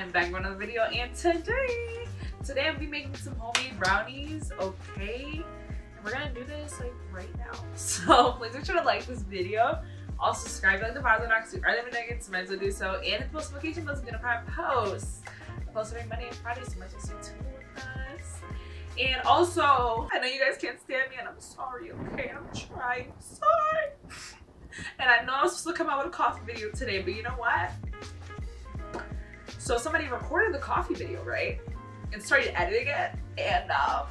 Miranda Vibes. I am back with another video and today, today I'm gonna be making some homemade brownies, okay? And we're gonna do this like right now. So please make sure to like this video. Also subscribe to the vibes on to early nuggets, might as well do so. And the post notification bell to get a post. I post every Monday and Friday, so might as stay tuned with us. And also, I know you guys can't stand me and I'm sorry, okay? I'm trying, sorry. And I know I was supposed to come out with a coffee video today, but you know what? So somebody recorded the coffee video, right? And started editing it and um,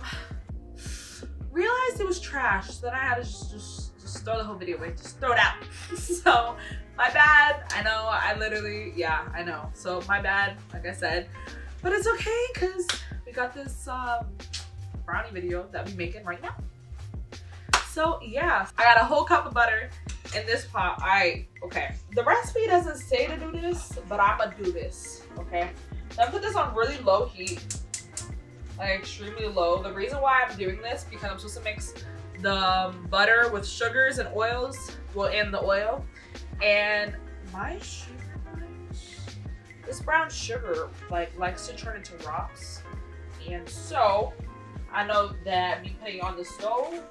realized it was trash. So then I had to just, just, just throw the whole video away, just throw it out. so my bad. I know I literally, yeah, I know. So my bad, like I said, but it's okay because we got this um, brownie video that we're making right now. So yeah, I got a whole cup of butter in this pot. I okay. The recipe doesn't say to do this, but I'm gonna do this. Okay. So I'm put this on really low heat, like extremely low. The reason why I'm doing this because I'm supposed to mix the butter with sugars and oils, well, and the oil, and my sugar, this brown sugar like likes to turn into rocks, and so I know that me putting on the stove,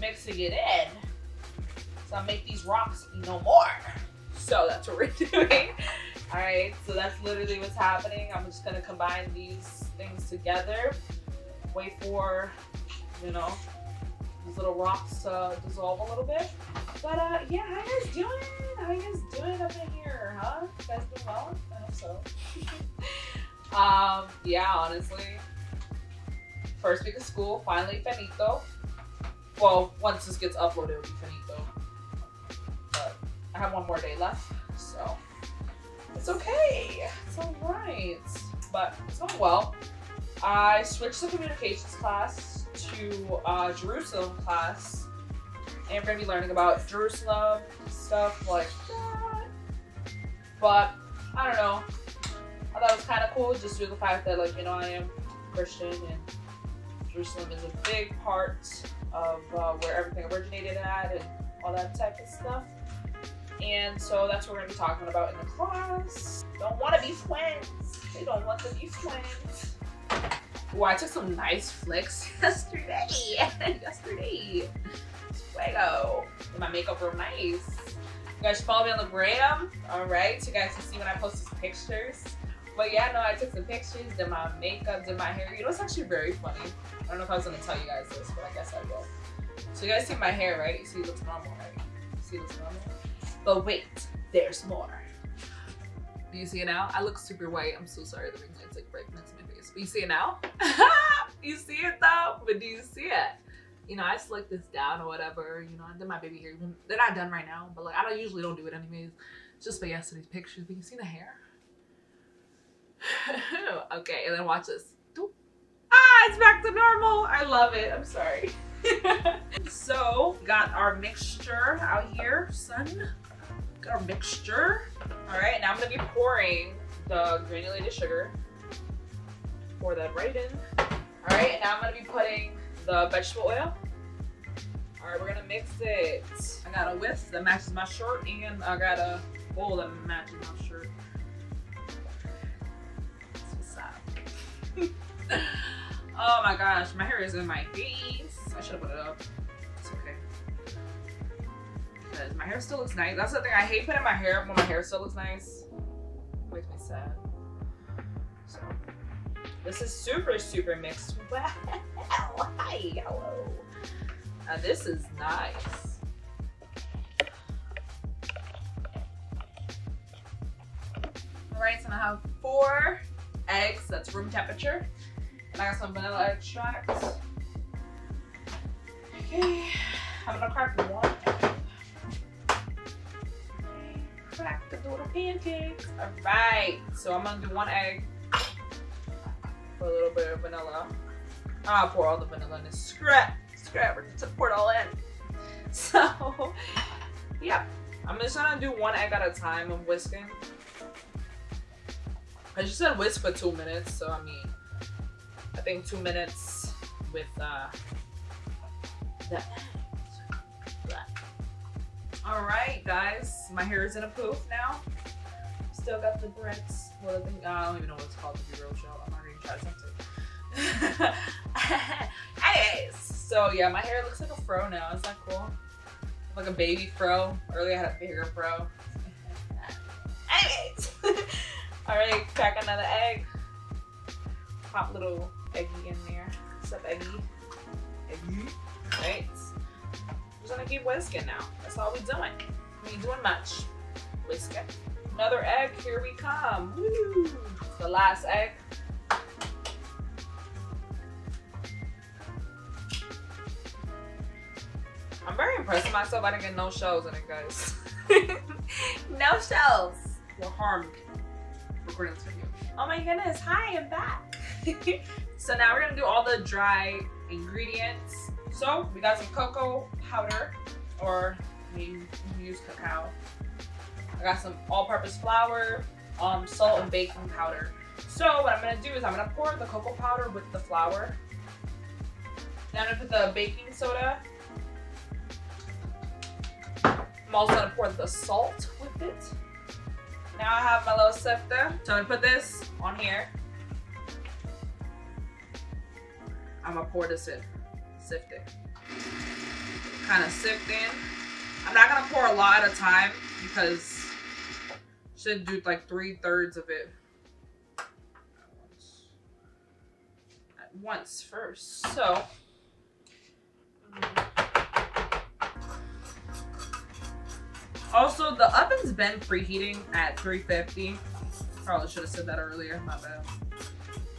mixing it in I make these rocks no more. So that's what we're doing. All right, so that's literally what's happening. I'm just gonna combine these things together. Wait for, you know, these little rocks to dissolve a little bit. But uh, yeah, how you guys doing? How you guys doing up in here, huh? You guys doing well? I hope so. um, yeah, honestly, first week of school, finally finito. Well, once this gets uploaded, it'll be finito. I have one more day left, so it's okay. It's all right. But it's going well. I switched the communications class to uh, Jerusalem class, and we're gonna be learning about Jerusalem stuff like that. But I don't know. I thought it was kind of cool just due to the fact that, like, you know, I am Christian and Jerusalem is a big part of uh, where everything originated at and all that type of stuff. And so that's what we're gonna be talking about in the class. Don't wanna be twins. They don't want to be twins. Well, I took some nice flicks yesterday. yesterday. Fuego. My makeup real nice. You guys should follow me on the gram. Alright, so you guys can see when I post these pictures. But yeah, no, I took some pictures, did my makeup, did my hair. You know, it's actually very funny. I don't know if I was gonna tell you guys this, but I guess I will. So you guys see my hair, right? You see it looks normal, right? You see it looks normal? But wait, there's more. Do you see it now? I look super white. I'm so sorry the ring light's like right next to my face. But you see it now? you see it though? But do you see it? You know, I slick this down or whatever. You know, I did my baby hair. They're not done right now, but like I don't usually don't do it anyways. It's just for yesterday's pictures. But you see the hair? okay, and then watch this. Ah, it's back to normal. I love it. I'm sorry. so, got our mixture out here, son our mixture. All right, now I'm gonna be pouring the granulated sugar. Pour that right in. All right, now I'm gonna be putting the vegetable oil. All right, we're gonna mix it. I got a whisk that matches my shirt and I got a bowl that matches my shirt. what's up. oh my gosh, my hair is in my face. I should have put it up my hair still looks nice. That's the thing. I hate putting my hair up when my hair still looks nice. It makes me sad. So this is super, super mixed. Wow. Hi. Hello. Now this is nice. Alright, so I have four eggs. That's room temperature. And I got some vanilla extract. Okay. I'm gonna crack one the little pancakes. All right, so I'm gonna do one egg. Put a little bit of vanilla. I'll pour all the vanilla in scrap. Scrap, to pour it all in. So, yeah. I'm just gonna do one egg at a time. I'm whisking. I just said whisk for two minutes, so I mean, I think two minutes with uh, that. All right, guys, my hair is in a poof now. Still got the braids, What I think I don't even know what it's called to be real show. I'm not gonna try something. Anyways, so yeah, my hair looks like a fro now. Is that cool? Like a baby fro. Earlier I had a bigger fro. Anyways, all right, crack another egg. Pop little eggy in there. What's up, eggy? Eggy. Right. We're gonna keep whisking now. That's all we're doing. We ain't doing much. Whisking. Another egg. Here we come. Woo. The last egg. I'm very impressed with myself. I didn't get no shells in it, guys. no shells We're harmed recording this video. Oh my goodness. Hi, I'm back. so now we're gonna do all the dry ingredients. So we got some cocoa powder, or we use cacao. I got some all-purpose flour, um, salt, and baking powder. So what I'm gonna do is I'm gonna pour the cocoa powder with the flour. Then I'm gonna put the baking soda. I'm also gonna pour the salt with it. Now I have my little sifter. So I'm gonna put this on here. I'm gonna pour this in, sift it. Kind of sift in. I'm not gonna pour a lot at a time because should do like three thirds of it at once, at once first. So. Um, also, the oven's been preheating at 350. Probably should have said that earlier. My bad.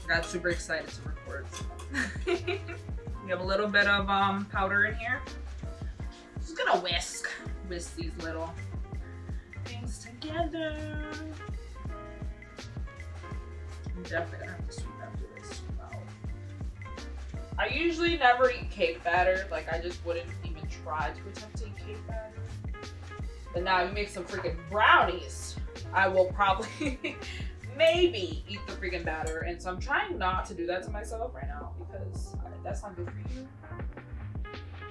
Got super excited to record. we have a little bit of um, powder in here. Just gonna whisk, whisk these little things together. I'm definitely gonna have to sweep after this. Wow. I usually never eat cake batter. Like I just wouldn't even try to attempt to eat cake batter. But now you make some freaking brownies. I will probably maybe eat the freaking batter. And so I'm trying not to do that to myself right now because that's not good for you.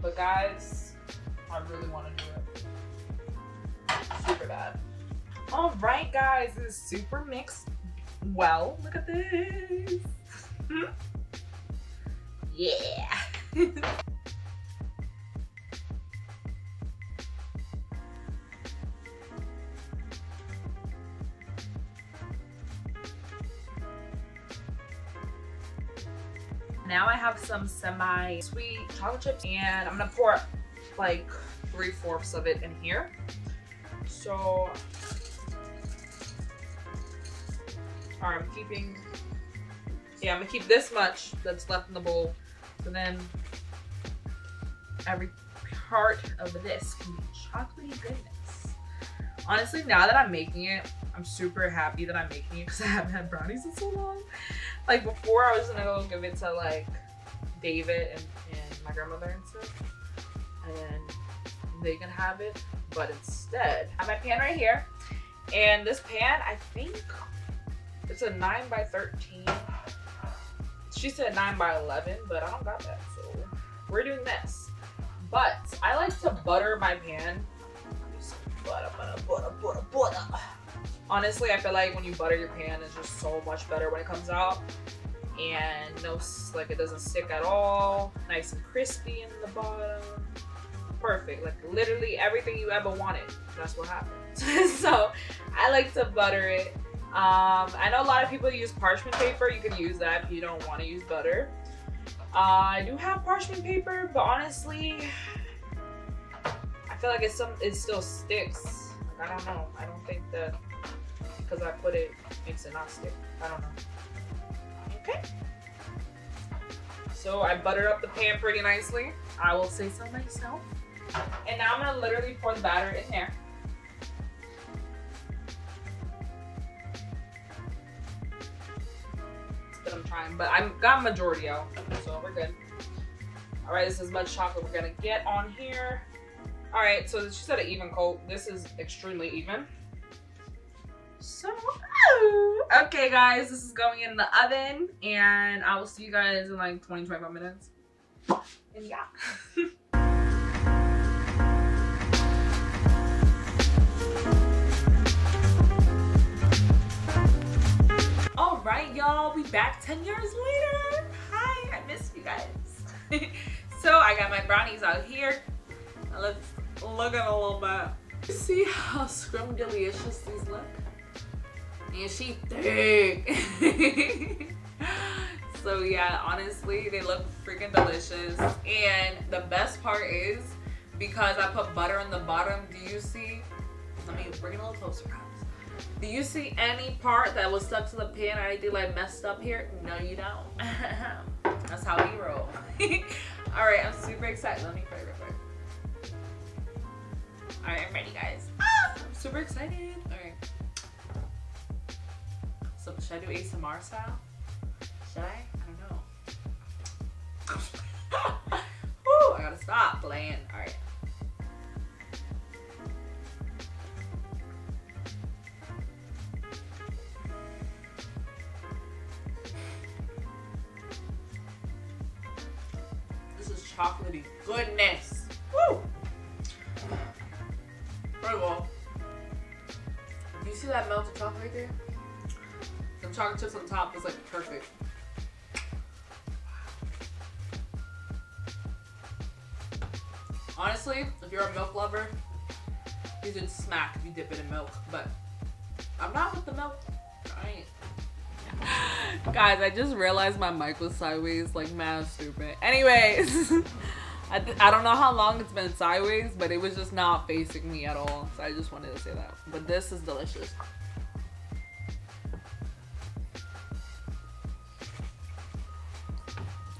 But guys, I really want to do it. Super bad. All right, guys, this is super mixed. Well, look at this. yeah. Now I have some semi-sweet chocolate chips and I'm gonna pour like three-fourths of it in here. So, alright, I'm keeping, yeah, I'm gonna keep this much that's left in the bowl. So then every part of this can be chocolatey goodness. Honestly, now that I'm making it, I'm super happy that I'm making it because I haven't had brownies in so long. Like before, I was gonna go give it to like David and, and my grandmother and stuff, and then they can have it. But instead, I have my pan right here, and this pan, I think it's a nine by thirteen. She said nine by eleven, but I don't got that, so we're doing this. But I like to butter my pan. Butter, butter, butter, butter, butter. Honestly i feel like when you butter your pan it's just so much better when it comes out. And no like it doesn't stick at all. Nice and crispy in the bottom. Perfect. Like literally everything you ever wanted that's what happens so i like to butter it. Um, i know a lot of people use parchment paper. You can use that if you don't want to use butter. Uh, i do have parchment paper but honestly feel like it's some it still sticks like, i don't know i don't think that because I put it makes it not stick. I don't know. Okay. So I butter up the pan pretty nicely. I will say so myself. And now I'm gonna literally pour the batter in there. But I'm trying, but I've got majority out, so we're good. All right, this is as much chocolate we're gonna get on here. All right, so she's at an even coat. This is extremely even. So, okay guys, this is going in the oven and I will see you guys in like 20, 25 minutes. And yeah. All right, y'all, we back 10 years later. Hi, I miss you guys. so I got my brownies out here. I love look at a little bit. See how scrumdiddlyicious these look? And she thick. so yeah, honestly, they look freaking delicious. And the best part is because I put butter on the bottom, do you see? Let me bring it a little closer, guys. Do you see any part that was stuck to the pan I did like messed up here? No, you don't. That's how we roll. All right, I'm super excited. Let me pray real quick. All right, I'm ready, guys. Ah, I'm super excited. All right. So should I do ASMR style? Should I? I don't know. Woo, I gotta stop playing. All right. See that melted chocolate right there? The chocolate chips on top is like perfect. Honestly, if you're a milk lover, you should smack if you dip it in milk. But I'm not with the milk. I ain't. Guys, I just realized my mic was sideways, like mad stupid. Anyways, I, I don't know how long it's been sideways, but it was just not facing me at all. So I just wanted to say that. But this is delicious.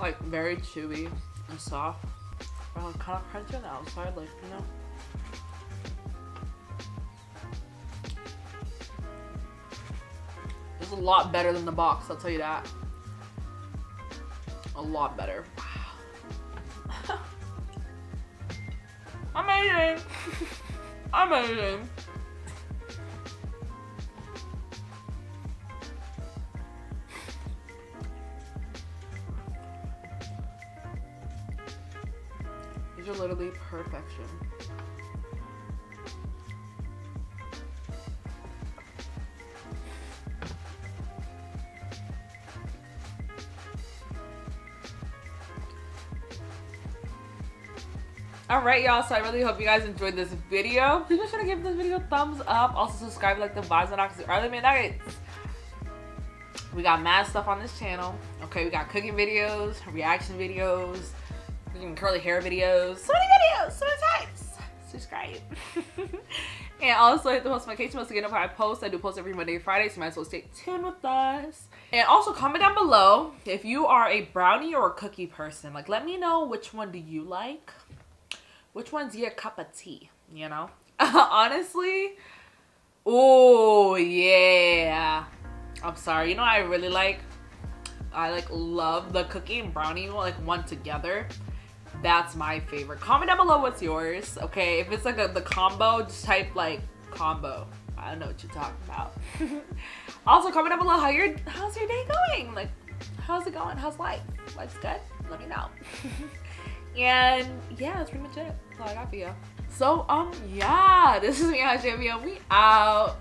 Like very chewy and soft. Uh, kind of crunchy on the outside, like, you know. It's a lot better than the box, I'll tell you that. A lot better. Amazing! Amazing! These are literally perfection. Alright y'all, so I really hope you guys enjoyed this video. Please make sure to give this video a thumbs up. Also subscribe, like the vibes and oxys early midnight. We got mad stuff on this channel. Okay, we got cooking videos, reaction videos, freaking curly hair videos. So many videos, so many types. Subscribe. and also hit the post notification bell to get notified I post. I do post every Monday and Friday, so you might as well stay tuned with us. And also comment down below if you are a brownie or a cookie person. Like let me know which one do you like. Which one's your cup of tea, you know? Honestly, oh yeah. I'm sorry. You know I really like? I like love the cookie and brownie like one together. That's my favorite. Comment down below what's yours. Okay, if it's like a, the combo, just type like combo. I don't know what you're talking about. also, comment down below how your how's your day going? Like, how's it going? How's life? Life's good. Let me know. and yeah, that's pretty much it. That's all I got for you. So um yeah, this is me, Jamie. We out.